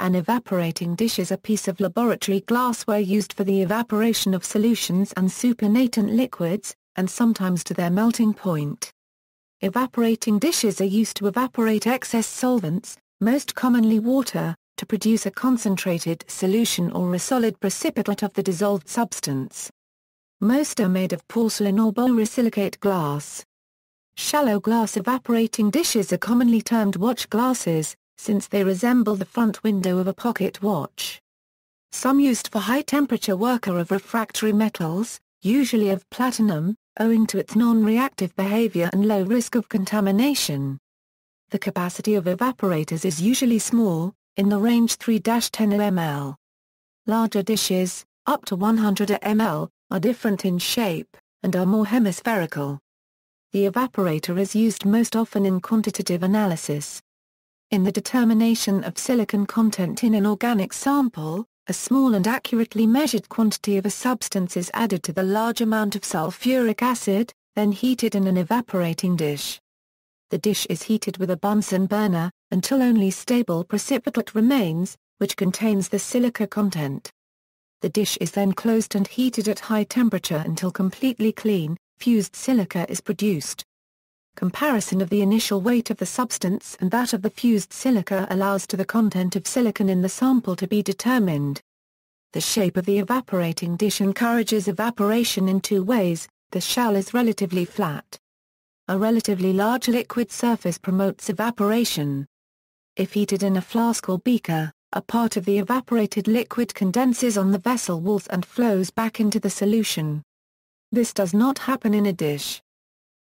an evaporating dish is a piece of laboratory glassware used for the evaporation of solutions and supernatant liquids, and sometimes to their melting point. Evaporating dishes are used to evaporate excess solvents, most commonly water, to produce a concentrated solution or a solid precipitate of the dissolved substance. Most are made of porcelain or borosilicate glass. Shallow glass evaporating dishes are commonly termed watch glasses, since they resemble the front window of a pocket watch. Some used for high-temperature work of refractory metals, usually of platinum, owing to its non-reactive behavior and low risk of contamination. The capacity of evaporators is usually small, in the range 3-10 ml. Larger dishes, up to 100 ml, are different in shape, and are more hemispherical. The evaporator is used most often in quantitative analysis. In the determination of silicon content in an organic sample, a small and accurately measured quantity of a substance is added to the large amount of sulfuric acid, then heated in an evaporating dish. The dish is heated with a Bunsen burner, until only stable precipitate remains, which contains the silica content. The dish is then closed and heated at high temperature until completely clean, fused silica is produced. Comparison of the initial weight of the substance and that of the fused silica allows to the content of silicon in the sample to be determined. The shape of the evaporating dish encourages evaporation in two ways, the shell is relatively flat. A relatively large liquid surface promotes evaporation. If heated in a flask or beaker, a part of the evaporated liquid condenses on the vessel walls and flows back into the solution. This does not happen in a dish.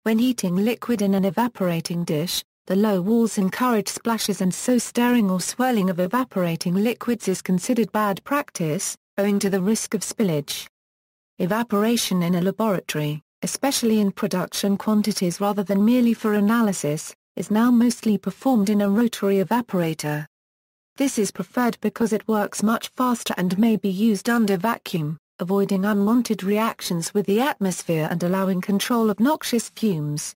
When heating liquid in an evaporating dish, the low walls encourage splashes and so stirring or swirling of evaporating liquids is considered bad practice, owing to the risk of spillage. Evaporation in a laboratory, especially in production quantities rather than merely for analysis, is now mostly performed in a rotary evaporator. This is preferred because it works much faster and may be used under vacuum avoiding unwanted reactions with the atmosphere and allowing control of noxious fumes.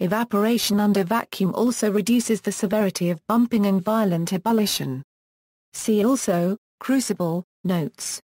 Evaporation under vacuum also reduces the severity of bumping and violent ebullition. See also, crucible, notes.